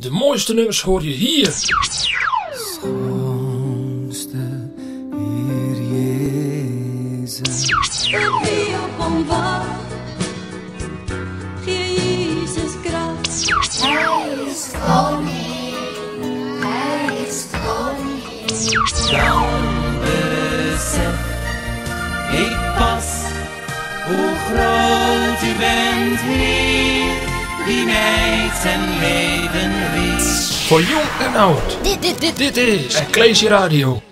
De mooiste nummers hoor je hier. Schoonste Heer Jezus. Jezus kracht. Hij is koning, hij is koning. Dan besef ik pas hoe groot u bent, Heer, die mij ten leven. Voor jong en oud. Dit, dit, dit. Dit is Ecclesia Radio.